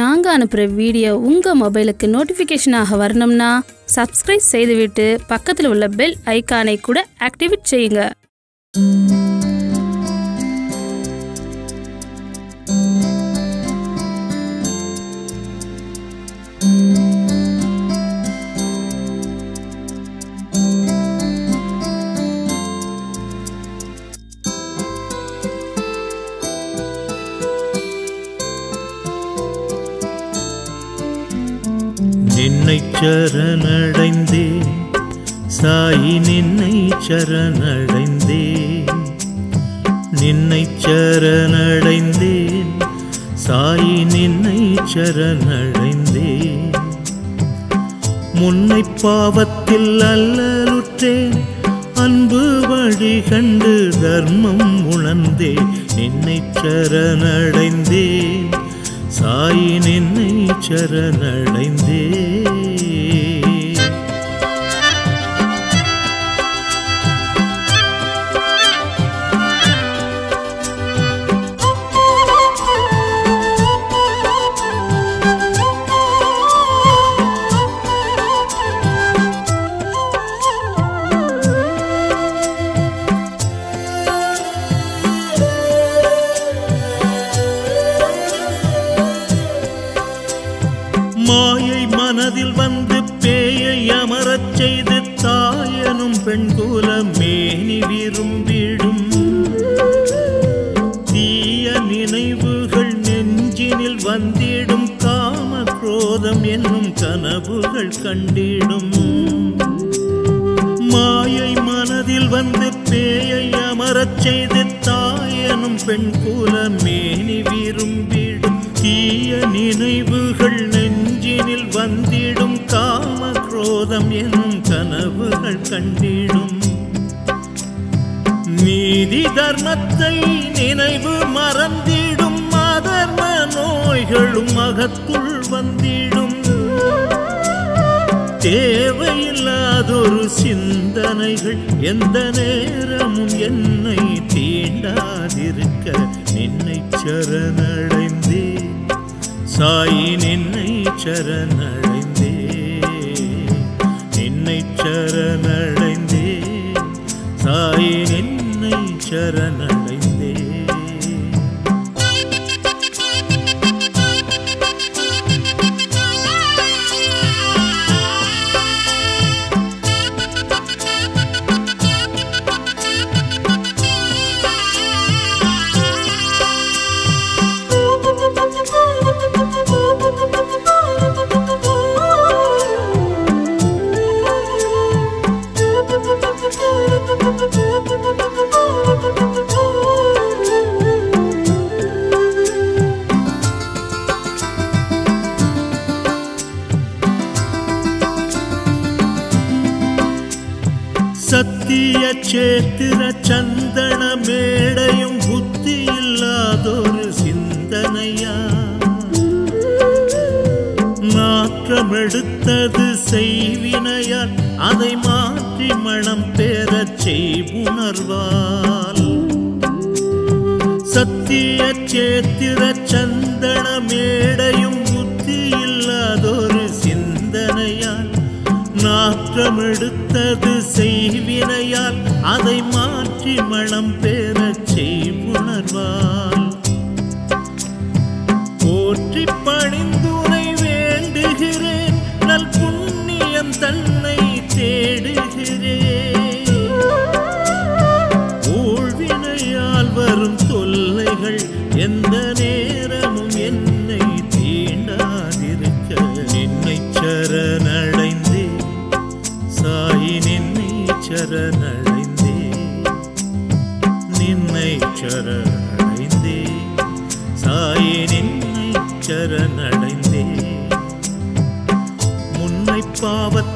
நாங்கள் அனுப்புகிற வீடியோ உங்கள் மொபைலுக்கு நோட்டிஃபிகேஷனாக வரணும்னா சப்ஸ்கிரைப் செய்துவிட்டு பக்கத்தில் உள்ள பெல் ஐக்கானை கூட ஆக்டிவேட் செய்யுங்க. சரணடைந்தே சாயி நின்னை சரணடைந்தேன். நின்னை சரணடைந்தேன். சாயி நின்னை சரணடைந்தேன். முன்னை பாவத்தில் அல்லலுற்றேன். அன்பு வழி கண்டு தர்மம் உணர்ந்தே நின்னை சரணடைந்தேன். சாயி நின்னை சரணடைந்தேன். வந்திடும் காம குரோதம் என்னும் கனவுகள் கண்டிடும். மாயை மனதில் வந்து பேயை அமரச் செய்து தாயனும் பெண் குல மேனி விரும்பிடும். தீய நினைவுகள் நெஞ்சினில் வந்திடும் காம குரோதம் என்னும் கனவுகள் கண்டிடும். நீதி தர்மத்தை நினைவு மறந்திடும். நோய்களும் அகத்துள் வந்திடும். தேவையில்லாதொரு சிந்தனைகள் எந்த நேரமும் என்னை தீண்டாதிருக்க நின்னை சரணடைந்தே. சாயி நின்னை சரணடைந்தே. நின்னை சரணடை நேத்திர சந்தன மேடையும் புத்தி இல்லாதொரு சிந்தனையா? நாற்றமெடுத்தது செய்வினையால் அதை மாற்றி மனம் பெறச் செய்வுணர்வால் சத்திய சேத்திர சந்தன மேடையும் புத்தி இல்லாதொரு சிந்தனையால் நாற்றமெடுத்தது செய்வினையால் அதை மாற்றி மனம் பெறச் செய்வுணர்வால் போற்றி பணிந்துனை சரணடைந்தே. சாயி நின்னை சரணடைந்தே. முன்னை பாவத்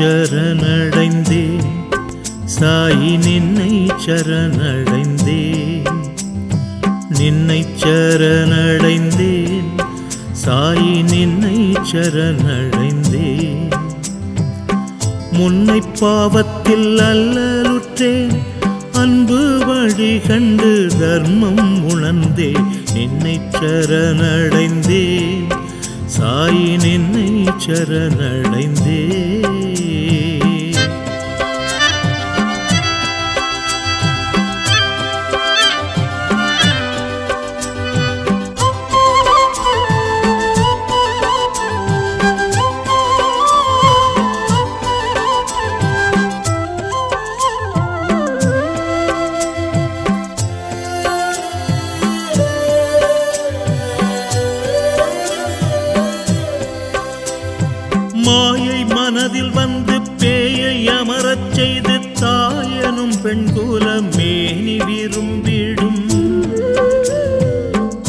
சரணடைந்தேன். சாயி நின்னை சரணடைந்தேன். நின்னை சரணடைந்தேன். சாயி நின்னை சரணடைந்தேன். முன்னை பாவத்தில் அல்லலுற்றேன். அன்பு வழி கண்டு தர்மம் உணர்ந்தே நின்னை சரணடைந்தேன். சாயி நின்னை சரணடைந்தேன். பெண் குலம் மேனி விரும்பிடும்.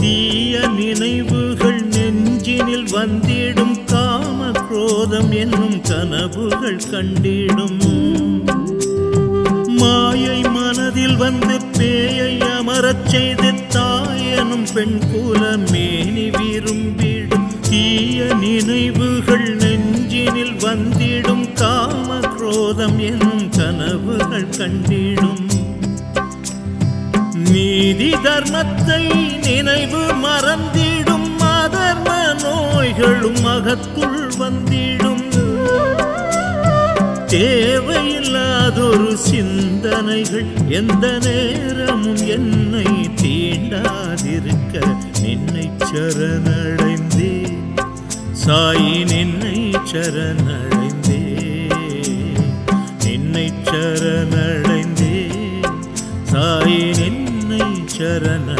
தீய நினைவுகள் நெஞ்சினில் வந்திடும். காம குரோதம் என்னும் கனவுகள் கண்டிடும். மாயை மனதில் வந்து பேயை அமரச் செய்து தாயனும் பெண் குல மேனி விரும்பிடும். தீய நினைவுகள் நெஞ்சினில் வந்திடும். காம குரோதம் என்னும் கனவுகள் கண்டிடும். நீதி தர்மத்தை நினைவு மறந்திடும். அதர்ம நோய்களும் அகத்துள் வந்திடும். தேவையில்லாதொரு சிந்தனைகள் எந்த நேரமும் என்னை தீண்டாதிருக்க நின்னை சரணடைந்தே. சாயி நின்னை சரணடைந்தே நின்னை சாயின் என்னை நின்னை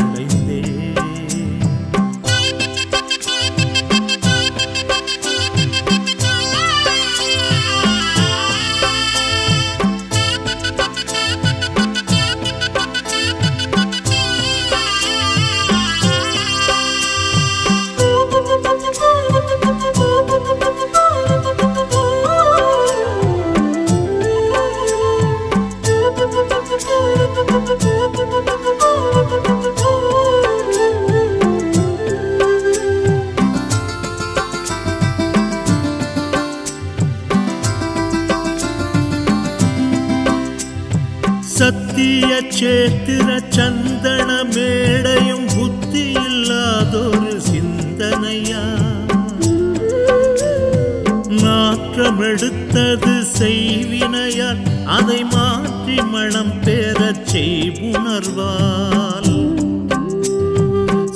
செய்வினையால் அதை மாற்றி மனம் பெறச் செய்வுணர்வால்.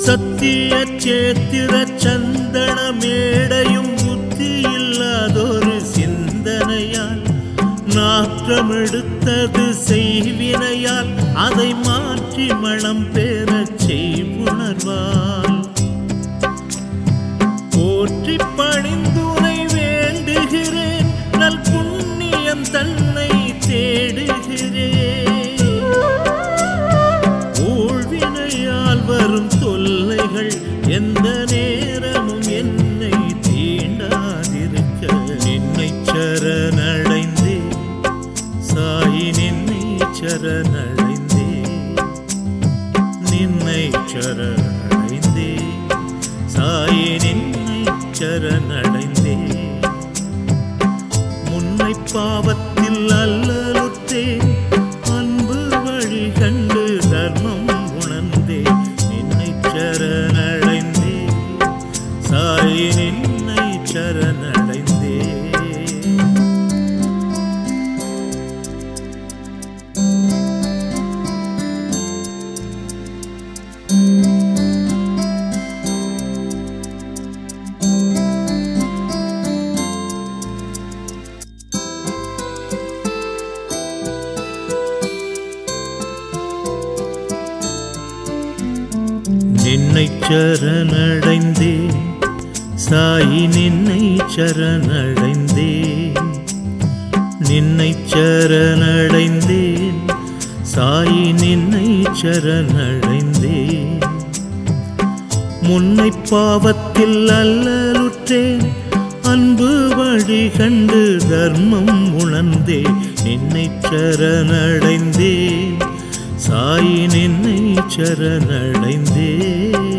சத்திய சேத்திர சந்தன மேடையும் புத்தி இல்லாதொரு சிந்தனையால் நாற்றமெடுத்தது செய்வினையால் அதை மாற்றி மனம் பெறச் செய்வுணர்வால். போற்றி பணிந்துரை வேண்டுகிறேன் நல் புண்ணியம் தன்னை தேடுகிறேன். ஊழ்வினையால் வரும் தொல்லைகள் எந்த நேரமும் என்னை தீண்டாதிருக்க. நின்னை சரணடைந்தே சாயி நின்னை சரணடைந்தே. நின்னை சரணடைந்தே சாயி நின்னை சரணடை சரணடைந்தே. சாயி நின்னை சரணடைந்தேன் நின்னை சரணடைந்தேன் சாயி நின்னை சரணடைந்தேன் முன்னை பாவத்தில் அல்லலுற்றேன் அன்பு வழி கண்டு தர்மம் உணர்ந்தே. நின்னை சரணடைந்தேன் சாயி நின்னை சரணடைந்தேன்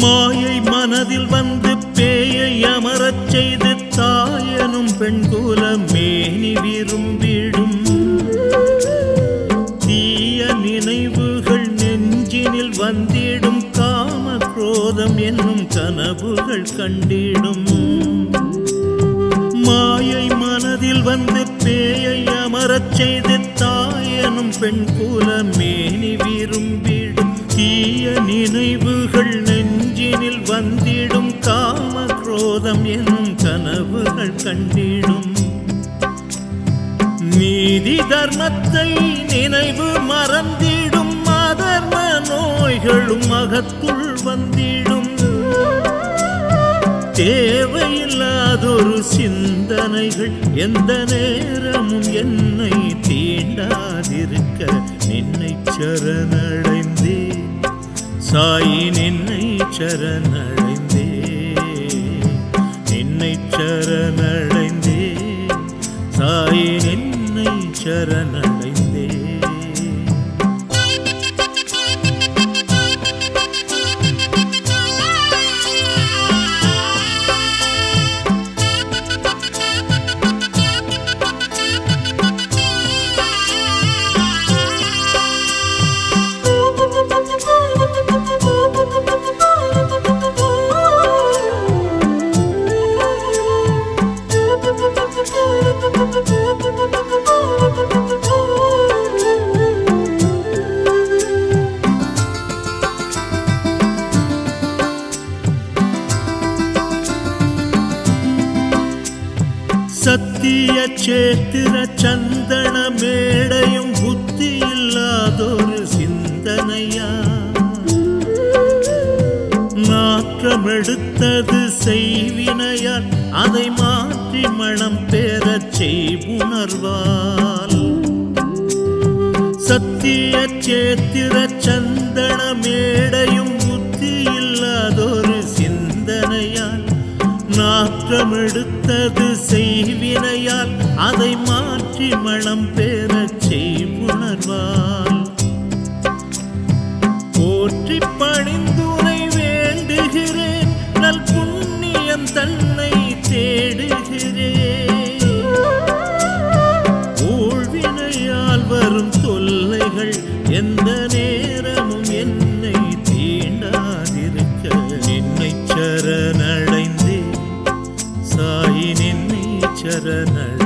மாயை மனதில் வந்து பேயை அமரச் செய்து தாயனும் பெண்குல மேனி விரும்பிடும். தீய நினைவுகள் நெஞ்சினில் வந்திடும். காம குரோதம் என்னும் கனவுகள் கண்டிடும். மாயை மனதில் வந்து பேயை அமரச் செய்து தாயனும் பெண் குல மேனி விரும்பிடும். தீய நினைவு போதம் குரோதம் கனவுகள் கண்டிடும். நீதி தர்மத்தை நினைவு மறந்திடும். அதர்ம நோய்களும் அகத்துள் வந்திடும். தேவையில்லாதொரு சிந்தனைகள் எந்த நேரமும் என்னை தீண்டாதிருக்க நின்னை சரணடைந்தே. சாயி நின்னை சரணடைந்தே. சரணடைந்தே சாயின் என்னை சரணடைந்தே சத்திய சேத்திர சந்தன மேடையும் புத்தி இல்லாதொரு சிந்தனையா? நாற்றமெடுத்தது செய்வினையால் அதை மாற்றி மனம் பெறச் செய்வுணர்வால். சத்திய சேத்திர சந்தன மேடையும் நாற்றம் எடுத்தது செய்வினையால் அதை மாற்றி மனம் பெறச் செய்வுணர்வால் போற்றி பணிந்துரை வேண்டுகிறேன் நல் சரணடைந்தே